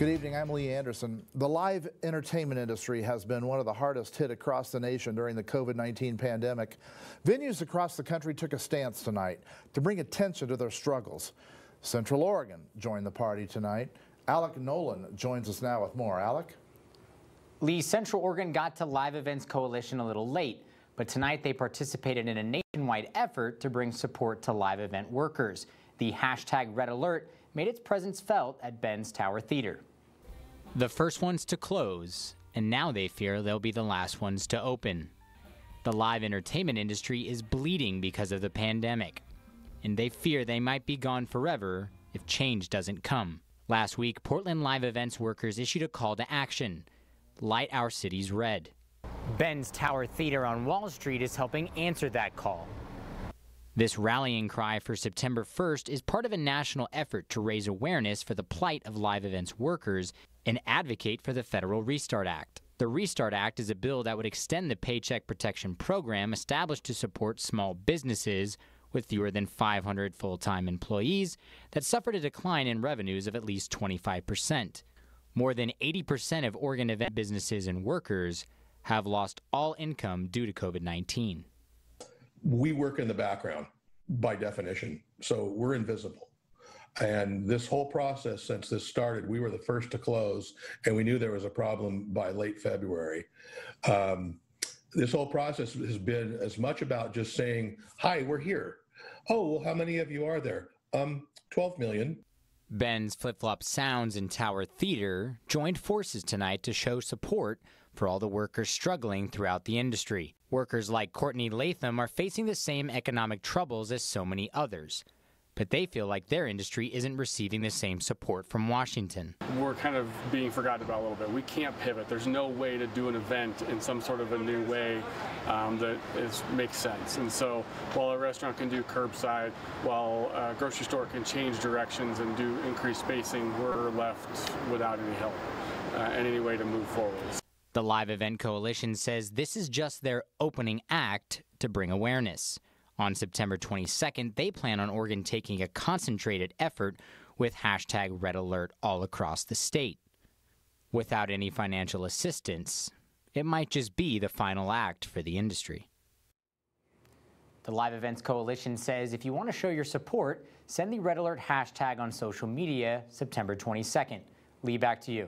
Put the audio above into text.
Good evening, I'm Lee Anderson. The live entertainment industry has been one of the hardest hit across the nation during the COVID 19 pandemic. Venues across the country took a stance tonight to bring attention to their struggles. Central Oregon joined the party tonight. Alec Nolan joins us now with more. Alec? Lee, Central Oregon got to Live Events Coalition a little late, but tonight they participated in a nationwide effort to bring support to live event workers. The hashtag Red Alert made its presence felt at Bend's Tower Theater. The first ones to close, and now they fear they'll be the last ones to open. The live entertainment industry is bleeding because of the pandemic, and they fear they might be gone forever if change doesn't come. Last week, Portland Live Events workers issued a call to action light our cities red. Bend's Tower Theater on Wall Street is helping answer that call. This rallying cry for September 1st is part of a national effort to raise awareness for the plight of live events workers and advocate for the Federal Restart Act. The Restart Act is a bill that would extend the Paycheck Protection Program established to support small businesses with fewer than 500 full time employees that suffered a decline in revenues of at least 25%. More than 80% of Oregon event businesses and workers have lost all income due to COVID 19. We work in the background by definition, so we're invisible. And this whole process, since this started, we were the first to close, and we knew there was a problem by late February. Um, this whole process has been as much about just saying, "Hi, we're here." Oh, well, how many of you are there? Um, 12 million. Bend's Flip Flop Sounds and Tower Theater joined forces tonight to show support for all the workers struggling throughout the industry. Workers like Courtney Latham are facing the same economic troubles as so many others but they feel like their industry isn't receiving the same support from Washington. We're kind of being forgotten about a little bit. We can't pivot. There's no way to do an event in some sort of a new way um, that is, makes sense. And so while a restaurant can do curbside, while a grocery store can change directions and do increased spacing, we're left without any help uh, and any way to move forward. The Live Event Coalition says this is just their opening act to bring awareness. On September 22nd, they plan on Oregon taking a concentrated effort with hashtag Red Alert all across the state. Without any financial assistance, it might just be the final act for the industry. The Live Events Coalition says if you want to show your support, send the Red Alert hashtag on social media September 22nd. Lee, back to you.